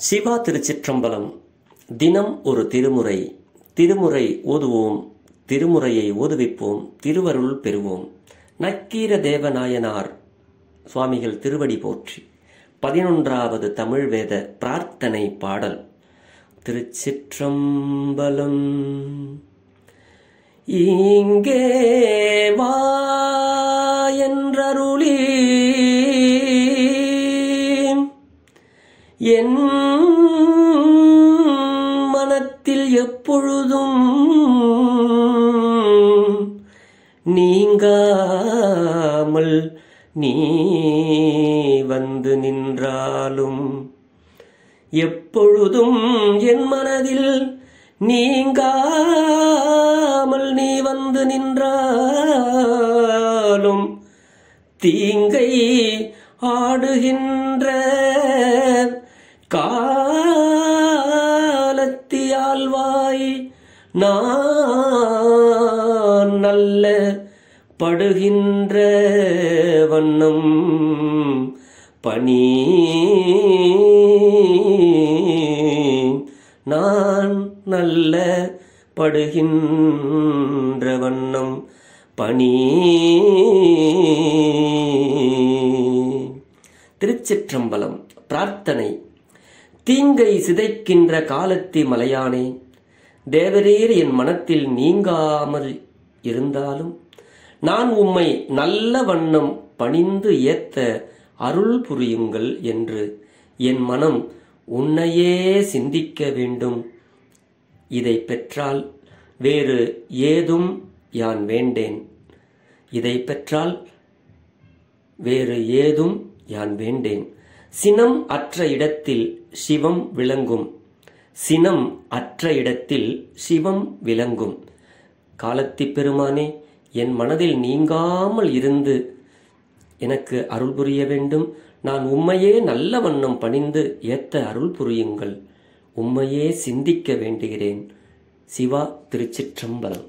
சிவா திருச்சிற்றம்பலம். தினம் ஒரு திருமுறை. திருமுறை ஓதுவோம். திருமுறையை ஓதுவிப்போம். திருவருள் பெறுவோம். நக்கீர தேவநாயனார் சுவாமிகள் திருவடி போற்றி. பதினொன்றாவது தமிழ் வேத பிரார்த்தனை பாடல். திருச்சிற்றம்பலம். இங்கே என் மனத்தில் எப்பொழுதும் நீங்காமல் நீ வந்து நின்றாலும் எப்பொழுதும் என் மனதில் நீங்காமல் நீ வந்து நின்றாலும் தீங்கை ஆடுகின்ற காலத்தியாழ்வாய் நான் நல்ல படுகின்ற வண்ணம் பணி நான் நல்ல படுகின்ற வண்ணம் பணி திருச்சிற்றம்பலம் பிரார்த்தனை. தீங்கை சிதைக்கின்ற காலத்தி மலையானே தேவரீர் என் மனத்தில் நீங்காமல் இருந்தாலும் நான் உம்மை நல்ல வண்ணம் பணிந்து ஏத்த அருள் புரியுங்கள் என்று என் மனம் உன்னையே சிந்திக்க வேண்டும். இதை பெற்றால் வேறு ஏதும் யான் வேண்டேன். இதை பெற்றால் வேறு ஏதும் யான் வேண்டேன். சினம் அற்ற இடத்தில் சிவம் விளங்கும். சினம் அற்ற இடத்தில் சிவம் விளங்கும். காலத்தி பெருமானே என் மனதில் நீங்காமல் இருந்து எனக்கு அருள் புரிய வேண்டும். நான் உம்மையே நல்ல வண்ணம் பணிந்து ஏத்த அருள் புரியுங்கள். உம்மையே சிந்திக்க வேண்டுகிறேன். சிவா திருச்சிற்றம்பலம்.